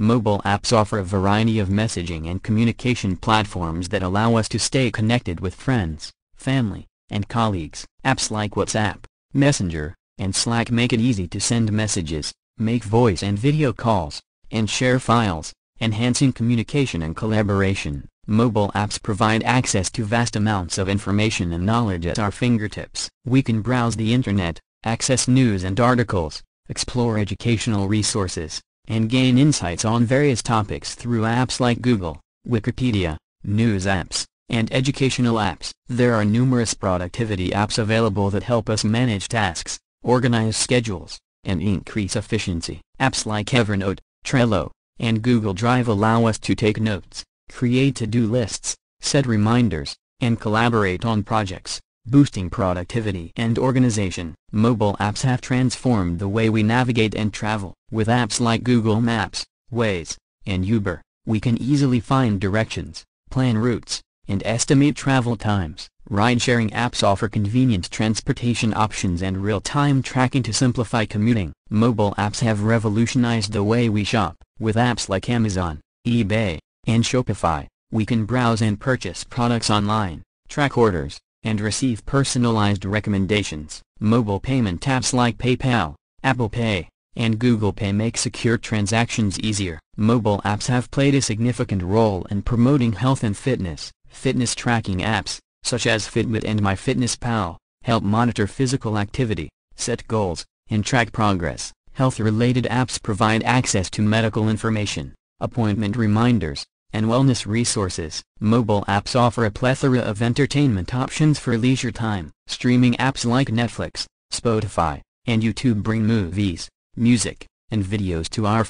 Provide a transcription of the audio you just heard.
Mobile apps offer a variety of messaging and communication platforms that allow us to stay connected with friends, family, and colleagues. Apps like WhatsApp, Messenger, and Slack make it easy to send messages, make voice and video calls, and share files, enhancing communication and collaboration. Mobile apps provide access to vast amounts of information and knowledge at our fingertips. We can browse the internet, access news and articles, explore educational resources, and gain insights on various topics through apps like Google, Wikipedia, news apps, and educational apps. There are numerous productivity apps available that help us manage tasks, organize schedules, and increase efficiency. Apps like Evernote, Trello, and Google Drive allow us to take notes, create to-do lists, set reminders, and collaborate on projects, boosting productivity and organization. Mobile apps have transformed the way we navigate and travel. With apps like Google Maps, Waze, and Uber, we can easily find directions, plan routes, and estimate travel times. Ride-sharing apps offer convenient transportation options and real-time tracking to simplify commuting. Mobile apps have revolutionized the way we shop. With apps like Amazon, eBay, and Shopify, we can browse and purchase products online, track orders, and receive personalized recommendations. Mobile payment apps like PayPal, Apple Pay, and Google Pay make secure transactions easier. Mobile apps have played a significant role in promoting health and fitness. Fitness tracking apps, such as Fitbit and MyFitnessPal, help monitor physical activity, set goals, and track progress. Health-related apps provide access to medical information, appointment reminders, and wellness resources. Mobile apps offer a plethora of entertainment options for leisure time. Streaming apps like Netflix, Spotify, and YouTube bring movies, music, and videos to our